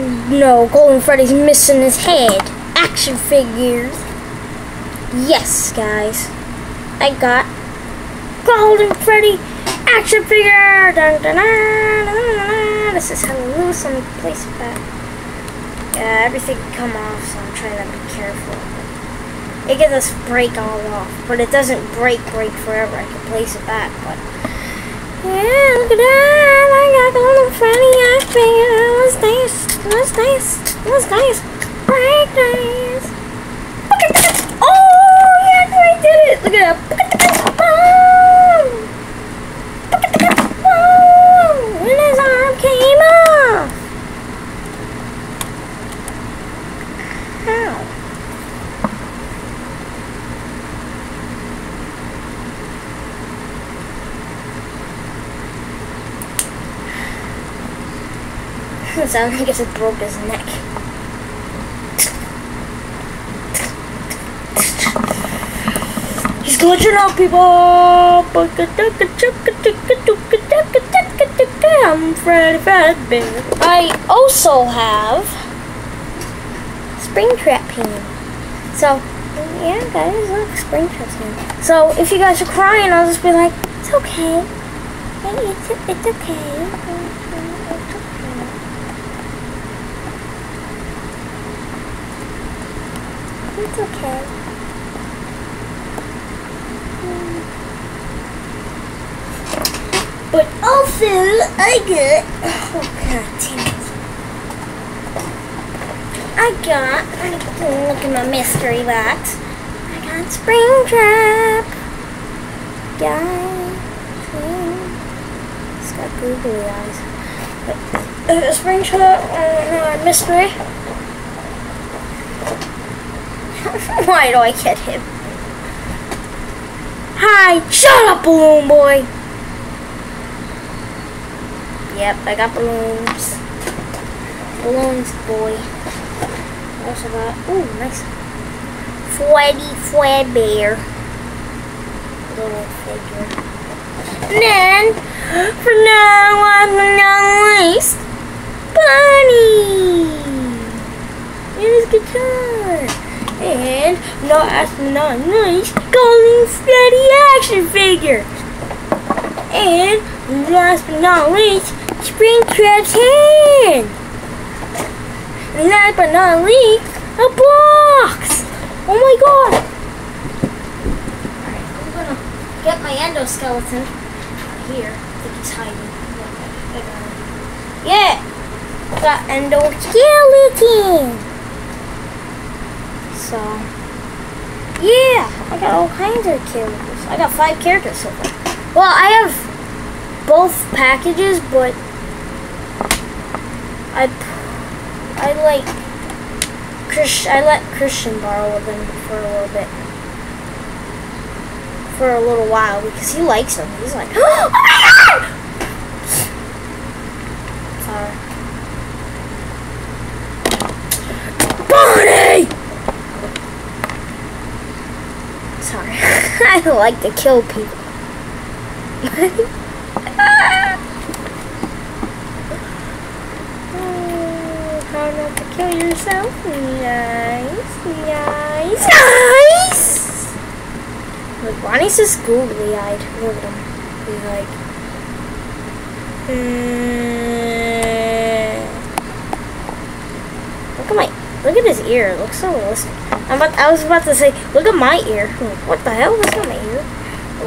No, Golden Freddy's missing his head. Action figures. Yes, guys. I got Golden Freddy action figure. Dun, dun, dun. This is lose and place back. Yeah, everything come off, so I'm trying to be careful. It gets us break all off, but it doesn't break break forever. I can place it back, but yeah, look at that! I got Golden Freddy action. Dance, let's dance, break that! Oh yes, I did it! Look at that! Look at that! Boom! Look at that! Boom! And his arm came off. How? It sounds like it broke his neck. He's glitching out, people. I'm Freddy Fazbear. I also have Springtrap pain. So, yeah, guys, look, Springtrap pain. So, if you guys are crying, I'll just be like, it's okay. It's, it's okay. It's okay. But also, I get... Oh god damn it. I got. Look at my mystery box. I got Springtrap. Guys. It's got googly eyes. Uh, Springtrap uh, mystery. Why do I get him? Hi! Shut up, balloon boy! Yep, I got balloons. Balloons, boy. Also got, ooh, nice. Freddy Fazbear. Little figure. And then, for now, I'm not least, Bunny! And his guitar. Not not nice, Golden Freddy action figure. And, last but not least, Springtrap's hand. And last but not least, a box. Oh my god. Alright, I'm gonna get my endoskeleton here. I think he's hiding. Yeah! Got endoskeleton. So, yeah, I got all kinds of characters. I got five characters so far. Well, I have both packages, but I I like Chris. I let Christian borrow them for a little bit, for a little while because he likes them. He's like, oh my god! Sorry. Bonnie! Sorry. I don't like to kill people. oh, how not to kill yourself? Nice, nice, nice! Look, Bonnie's just googly eyed. Look at him. He's like. "Hmm." Look at my. Look at his ear. It looks so realistic. I'm about, I was about to say, look at my ear. What the hell? Look at my ear.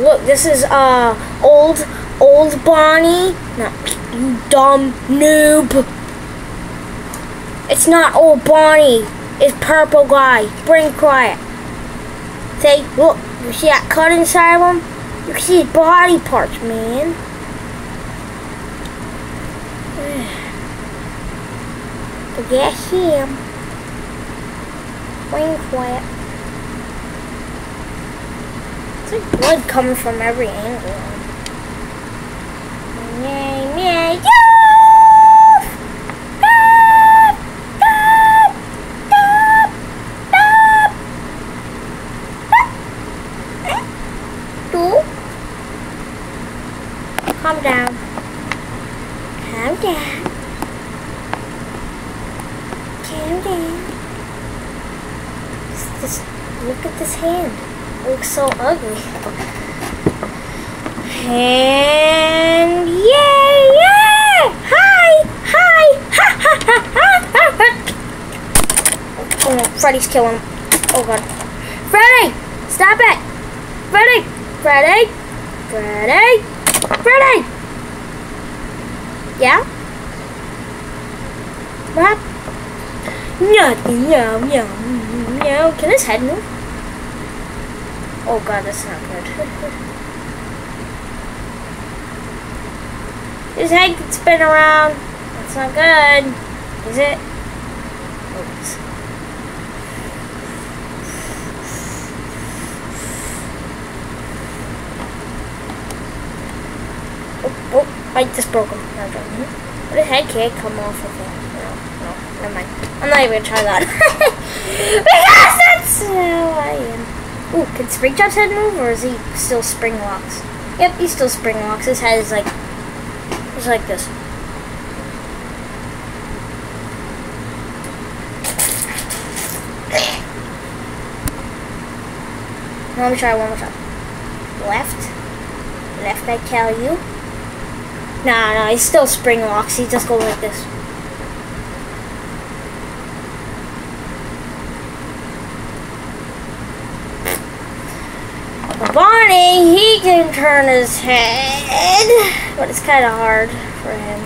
Look, this is uh old old Bonnie. No, you dumb noob. It's not old Bonnie. It's purple guy. Bring quiet. Say, look, you see that cut inside of him? You can see his body parts, man. That's him. It's like blood coming from every angle. Yay, yay, yay! Calm down. Calm down. calm down. This, this, look at this hand. It looks so ugly. And yay, yay! Hi, hi, ha ha ha ha ha! Oh no, Freddy's killing him. Oh god. Freddy! Stop it! Freddy! Freddy! Freddy! Freddy! Yeah? What? Nothing, no, no, no. Can his head move? Oh god, that's not good. his head can spin around. That's not good. Is it? Oops. Oh, oh, I just broke him. No. But head can't come off of it. No, no, never mind. I'm not even gonna try that. because that's how I am. Ooh, can Springtrap's head move or is he still spring locks? Yep, he's still spring locks. His head is like, it's like this. Let me try one more time. Left. Left, I tell you. Nah, nah, he's still spring locks. He just goes like this. Bonnie, he can turn his head, but it's kind of hard for him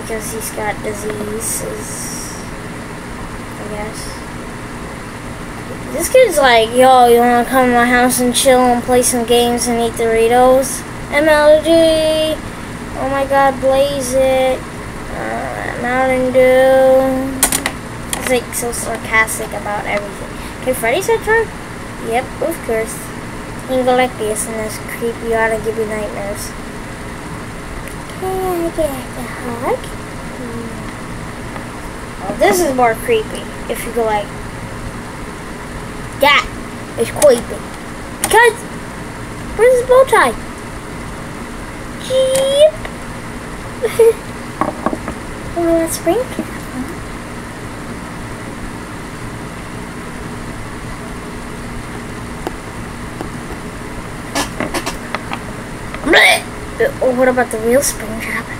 because he's got diseases, I guess. This kid's like, yo, you want to come to my house and chill and play some games and eat Doritos? MLG, oh my god, Blaze it, uh, Mountain Dew. He's like so sarcastic about everything. Okay, Freddy's a turn? Yep, of course. You go like this and this creepy you out and give you nightmares. Can I get a hug? Oh, this is more creepy. If you go like that, it's creepy. Because where's his bow tie? Jeep. oh, that's spring cap. Oh, uh, what about the real Springtrap?